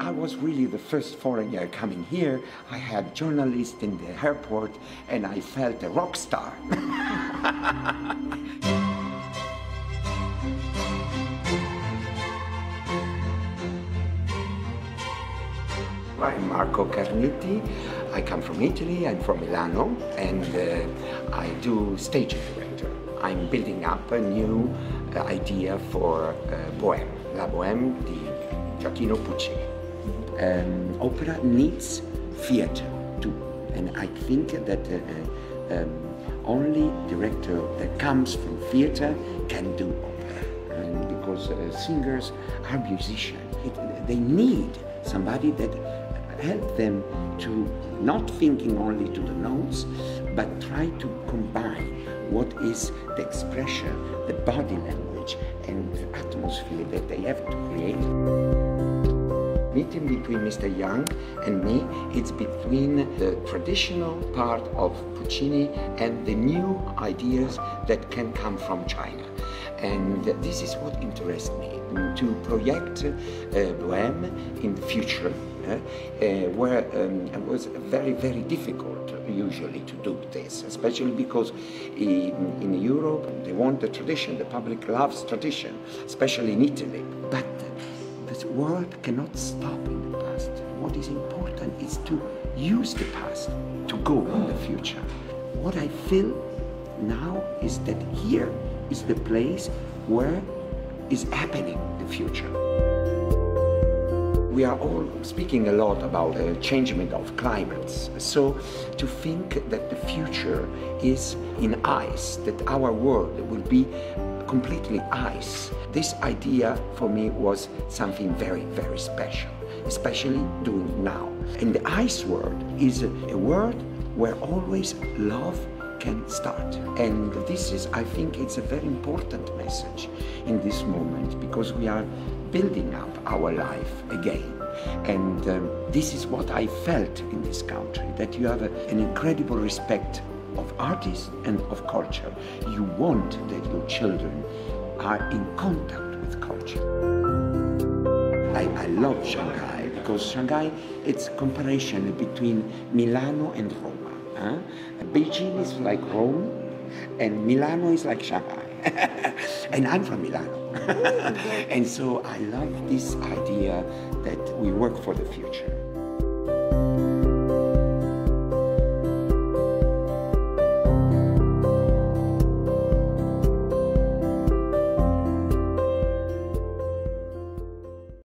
I was really the first foreigner coming here. I had journalists in the airport and I felt a rock star. I'm Marco Carniti. I come from Italy. I'm from Milano, and uh, I do staging director. I'm building up a new uh, idea for uh, Bohème, La Bohème di Gioacchino Puccini. Um, opera needs theater too, and I think that uh, uh, um, only director that comes from theater can do opera, because uh, singers are musicians, it, they need somebody that help them to not thinking only to the notes, but try to combine what is the expression, the body language, and the atmosphere that they have to create. Meeting between Mr. Young and me, it's between the traditional part of Puccini and the new ideas that can come from China. And this is what interests me, to project uh, Bohème in the future, uh, uh, where um, it was very, very difficult usually to do this, especially because in, in Europe they want the tradition, the public loves tradition, especially in Italy. But the world cannot stop in the past. What is important is to use the past to go in the future. What I feel now is that here is the place where is happening the future. We are all speaking a lot about the changement of climates. So to think that the future is in ice, that our world will be completely ice, this idea for me was something very, very special, especially doing now. And the ice world is a world where always love can start. And this is, I think, it's a very important message in this moment because we are building up our life again. And um, this is what I felt in this country, that you have a, an incredible respect artists and of culture. You want that your children are in contact with culture. I, I love Shanghai because Shanghai, it's comparison between Milano and Rome. Huh? Beijing is like Rome, and Milano is like Shanghai. and I'm from Milano. and so I love this idea that we work for the future.